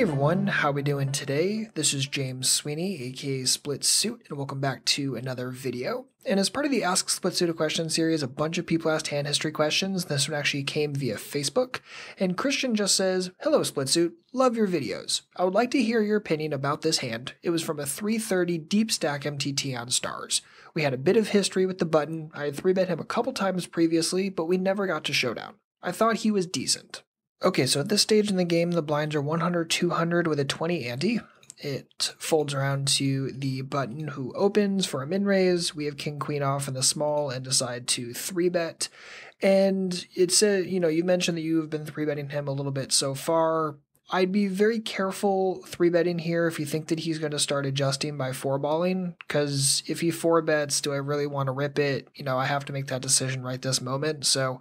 Hey everyone, how we doing today? This is James Sweeney, aka SplitSuit, and welcome back to another video. And as part of the Ask SplitSuit a Question series, a bunch of people asked hand history questions. This one actually came via Facebook. And Christian just says, Hello SplitSuit, love your videos. I would like to hear your opinion about this hand. It was from a 330 deep stack MTT on stars. We had a bit of history with the button. I had 3-bet him a couple times previously, but we never got to showdown. I thought he was decent. Okay, so at this stage in the game, the blinds are 100, 200 with a 20 ante. It folds around to the button who opens for a min raise. We have king queen off in the small and decide to three bet. And it's a, you know, you mentioned that you've been three betting him a little bit so far. I'd be very careful three betting here if you think that he's going to start adjusting by four balling. Because if he four bets, do I really want to rip it? You know, I have to make that decision right this moment. So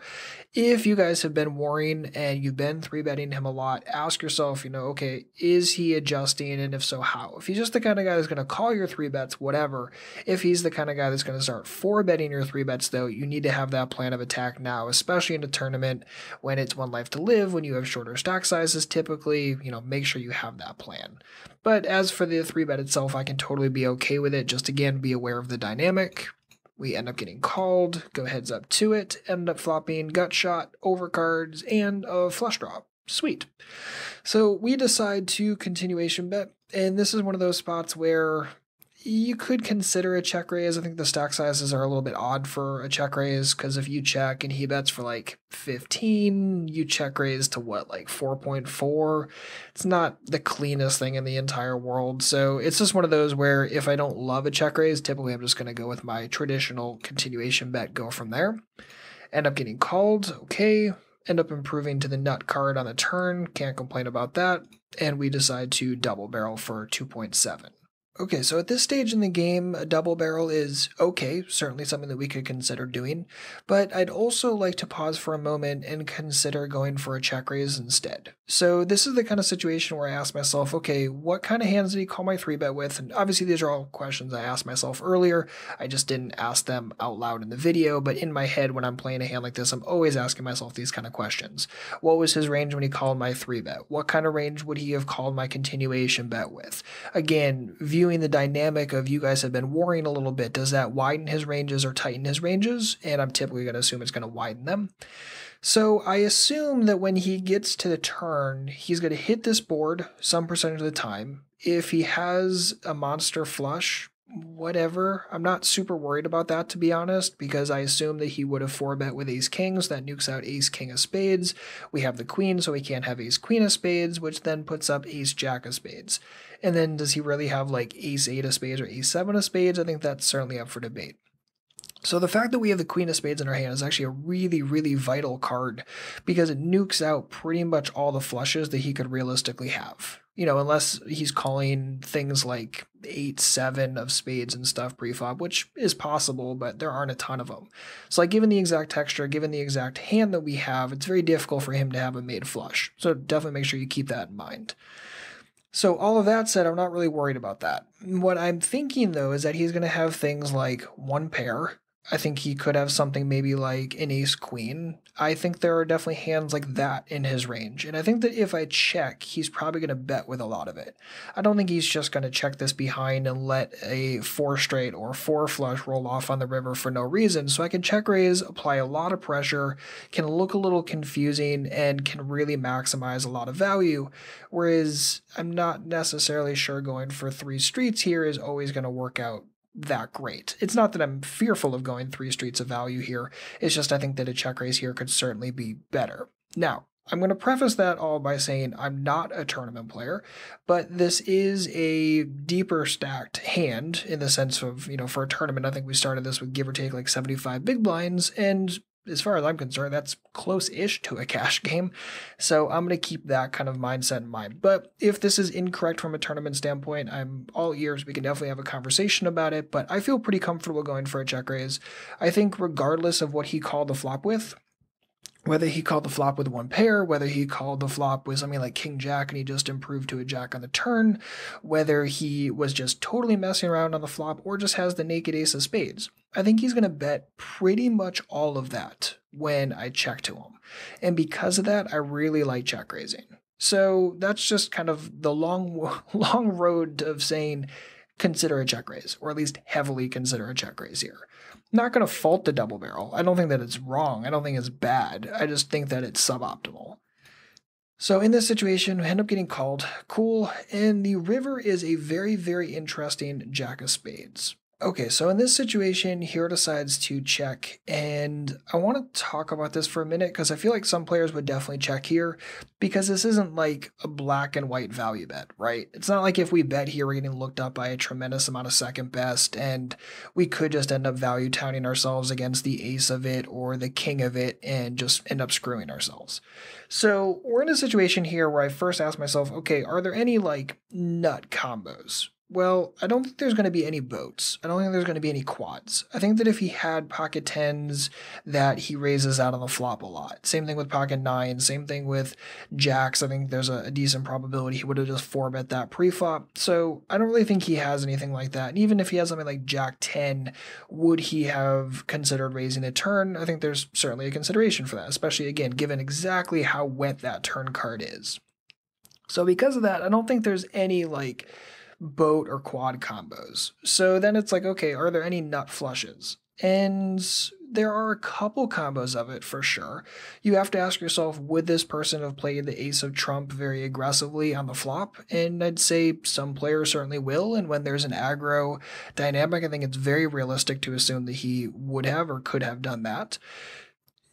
if you guys have been worrying and you've been three betting him a lot, ask yourself, you know, okay, is he adjusting? And if so, how? If he's just the kind of guy that's going to call your three bets, whatever. If he's the kind of guy that's going to start four betting your three bets, though, you need to have that plan of attack now, especially in a tournament when it's one life to live, when you have shorter stack sizes typically you know, make sure you have that plan. But as for the three bet itself, I can totally be okay with it. Just again, be aware of the dynamic. We end up getting called, go heads up to it, end up flopping gut shot, overcards, and a flush draw. Sweet. So we decide to continuation bet, and this is one of those spots where you could consider a check raise. I think the stack sizes are a little bit odd for a check raise because if you check and he bets for like 15, you check raise to what, like 4.4? It's not the cleanest thing in the entire world. So it's just one of those where if I don't love a check raise, typically I'm just going to go with my traditional continuation bet, go from there. End up getting called. Okay. End up improving to the nut card on the turn. Can't complain about that. And we decide to double barrel for 2.7. Okay, so at this stage in the game, a double barrel is okay, certainly something that we could consider doing, but I'd also like to pause for a moment and consider going for a check raise instead. So this is the kind of situation where I ask myself, okay, what kind of hands did he call my three bet with? And obviously these are all questions I asked myself earlier. I just didn't ask them out loud in the video, but in my head when I'm playing a hand like this, I'm always asking myself these kind of questions. What was his range when he called my three bet? What kind of range would he have called my continuation bet with? Again, view the dynamic of you guys have been warring a little bit, does that widen his ranges or tighten his ranges? And I'm typically going to assume it's going to widen them. So I assume that when he gets to the turn, he's going to hit this board some percentage of the time. If he has a monster flush, whatever. I'm not super worried about that to be honest, because I assume that he would have four bet with ace kings, that nukes out ace king of spades. We have the queen, so he can't have ace queen of spades, which then puts up ace jack of spades. And then does he really have like ace eight of spades or ace seven of spades? I think that's certainly up for debate. So the fact that we have the Queen of Spades in our hand is actually a really, really vital card because it nukes out pretty much all the flushes that he could realistically have you know, unless he's calling things like eight, seven of spades and stuff preflop, which is possible, but there aren't a ton of them. So, like, given the exact texture, given the exact hand that we have, it's very difficult for him to have a made flush. So, definitely make sure you keep that in mind. So, all of that said, I'm not really worried about that. What I'm thinking though is that he's going to have things like one pair, I think he could have something maybe like an ace queen. I think there are definitely hands like that in his range. And I think that if I check, he's probably going to bet with a lot of it. I don't think he's just going to check this behind and let a four straight or four flush roll off on the river for no reason. So I can check raise, apply a lot of pressure, can look a little confusing, and can really maximize a lot of value. Whereas I'm not necessarily sure going for three streets here is always going to work out that great. It's not that I'm fearful of going three streets of value here. It's just I think that a check raise here could certainly be better. Now, I'm going to preface that all by saying I'm not a tournament player, but this is a deeper stacked hand in the sense of, you know, for a tournament, I think we started this with give or take like 75 big blinds, and as far as I'm concerned, that's close ish to a cash game. So I'm going to keep that kind of mindset in mind. But if this is incorrect from a tournament standpoint, I'm all ears. We can definitely have a conversation about it. But I feel pretty comfortable going for a check raise. I think, regardless of what he called the flop with, whether he called the flop with one pair, whether he called the flop with something like King Jack and he just improved to a Jack on the turn, whether he was just totally messing around on the flop or just has the naked ace of spades. I think he's going to bet pretty much all of that when I check to him. And because of that, I really like check raising. So that's just kind of the long, long road of saying consider a check raise, or at least heavily consider a check raise here. not going to fault the double barrel. I don't think that it's wrong. I don't think it's bad. I just think that it's suboptimal. So in this situation, we end up getting called cool, and the river is a very, very interesting jack of spades. Okay, so in this situation, Hero decides to check, and I want to talk about this for a minute because I feel like some players would definitely check here because this isn't like a black and white value bet, right? It's not like if we bet here, we're getting looked up by a tremendous amount of second best, and we could just end up value touting ourselves against the ace of it or the king of it and just end up screwing ourselves. So we're in a situation here where I first ask myself, okay, are there any like nut combos? Well, I don't think there's going to be any boats. I don't think there's going to be any quads. I think that if he had pocket tens that he raises out on the flop a lot. Same thing with pocket nines. Same thing with jacks. I think there's a, a decent probability he would have just four bet that pre-flop. So I don't really think he has anything like that. And even if he has something like jack 10, would he have considered raising a turn? I think there's certainly a consideration for that, especially again, given exactly how wet that turn card is. So because of that, I don't think there's any like boat or quad combos. So then it's like, okay, are there any nut flushes? And there are a couple combos of it for sure. You have to ask yourself, would this person have played the ace of trump very aggressively on the flop? And I'd say some players certainly will. And when there's an aggro dynamic, I think it's very realistic to assume that he would have or could have done that.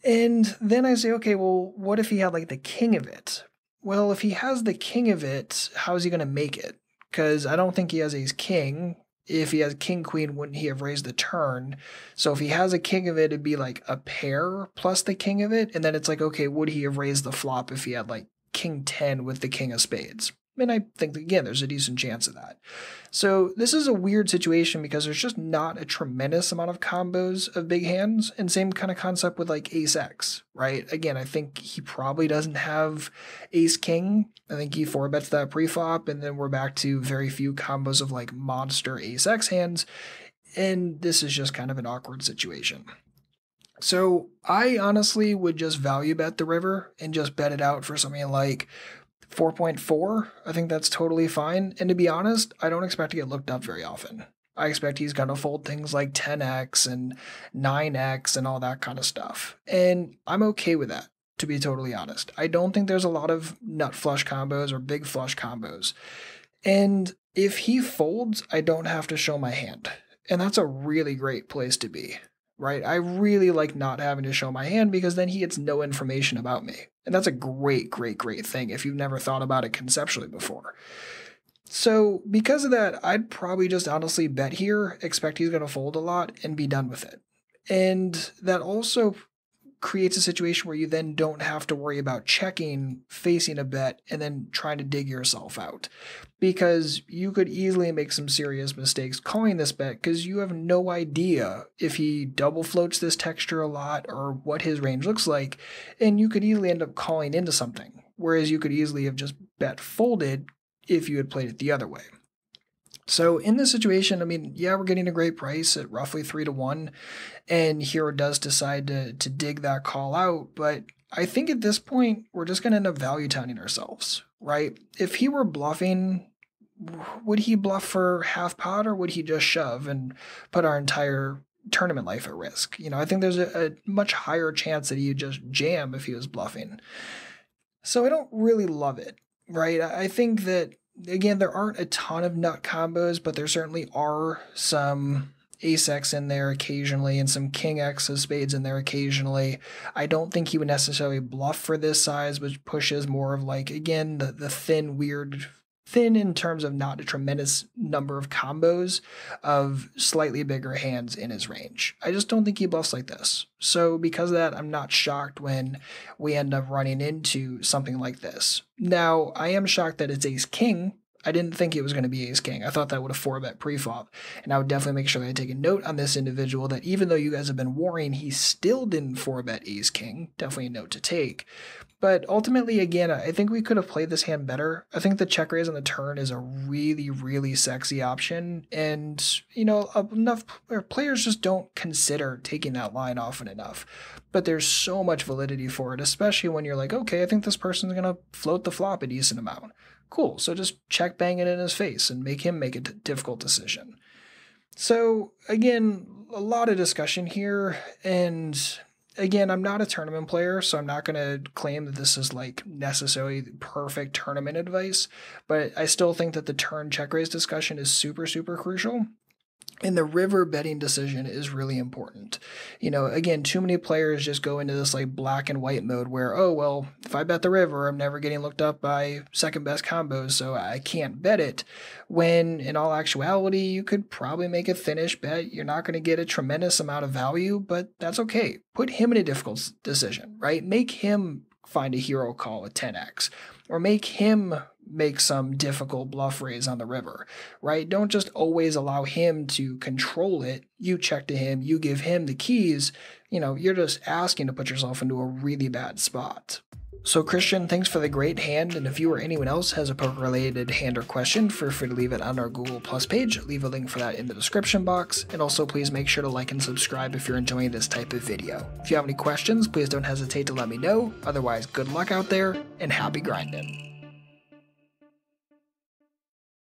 And then I say, okay, well, what if he had like the king of it? Well, if he has the king of it, how is he going to make it? Because I don't think he has ace king. If he has king queen, wouldn't he have raised the turn? So if he has a king of it, it'd be like a pair plus the king of it, and then it's like okay, would he have raised the flop if he had like king ten with the king of spades? And I think, again, there's a decent chance of that. So this is a weird situation because there's just not a tremendous amount of combos of big hands. And same kind of concept with like ace X, right? Again, I think he probably doesn't have ace king. I think he four bets that pre-flop, and then we're back to very few combos of like monster ace X hands. And this is just kind of an awkward situation. So I honestly would just value bet the river and just bet it out for something like 4.4, I think that's totally fine. And to be honest, I don't expect to get looked up very often. I expect he's going to fold things like 10x and 9x and all that kind of stuff. And I'm okay with that, to be totally honest. I don't think there's a lot of nut flush combos or big flush combos. And if he folds, I don't have to show my hand. And that's a really great place to be right? I really like not having to show my hand because then he gets no information about me. And that's a great, great, great thing if you've never thought about it conceptually before. So, because of that, I'd probably just honestly bet here, expect he's going to fold a lot, and be done with it. And that also creates a situation where you then don't have to worry about checking, facing a bet, and then trying to dig yourself out. Because you could easily make some serious mistakes calling this bet because you have no idea if he double floats this texture a lot or what his range looks like, and you could easily end up calling into something. Whereas you could easily have just bet folded if you had played it the other way. So in this situation, I mean, yeah, we're getting a great price at roughly three to one, and Hero does decide to to dig that call out. But I think at this point, we're just going to end up value touting ourselves, right? If he were bluffing, would he bluff for half pot or would he just shove and put our entire tournament life at risk? You know, I think there's a, a much higher chance that he'd just jam if he was bluffing. So I don't really love it, right? I think that again, there aren't a ton of nut combos, but there certainly are some ace X in there occasionally and some king X of spades in there occasionally. I don't think he would necessarily bluff for this size, which pushes more of like, again, the, the thin, weird thin in terms of not a tremendous number of combos of slightly bigger hands in his range. I just don't think he bluffs like this. So because of that, I'm not shocked when we end up running into something like this. Now, I am shocked that it's ace king. I didn't think it was going to be ace king. I thought that would have four bet pre-flop. And I would definitely make sure that I take a note on this individual that even though you guys have been worrying, he still didn't four bet ace king. Definitely a note to take. But ultimately, again, I think we could have played this hand better. I think the check raise on the turn is a really, really sexy option. And, you know, enough players just don't consider taking that line often enough. But there's so much validity for it, especially when you're like, okay, I think this person's going to float the flop a decent amount. Cool. So just check bang it in his face and make him make a difficult decision. So, again, a lot of discussion here. And again, I'm not a tournament player, so I'm not going to claim that this is like necessarily perfect tournament advice, but I still think that the turn check raise discussion is super, super crucial. And the river betting decision is really important. You know, again, too many players just go into this like black and white mode where, oh, well, if I bet the river, I'm never getting looked up by second best combos, so I can't bet it. When in all actuality, you could probably make a thinnish bet. You're not going to get a tremendous amount of value, but that's okay. Put him in a difficult decision, right? Make him find a hero call at 10x, or make him make some difficult bluff raise on the river, right? Don't just always allow him to control it. You check to him, you give him the keys. You know, you're just asking to put yourself into a really bad spot. So, Christian, thanks for the great hand. And if you or anyone else has a poker related hand or question, feel free to leave it on our Google Plus page. Leave a link for that in the description box. And also, please make sure to like and subscribe if you're enjoying this type of video. If you have any questions, please don't hesitate to let me know. Otherwise, good luck out there and happy grinding.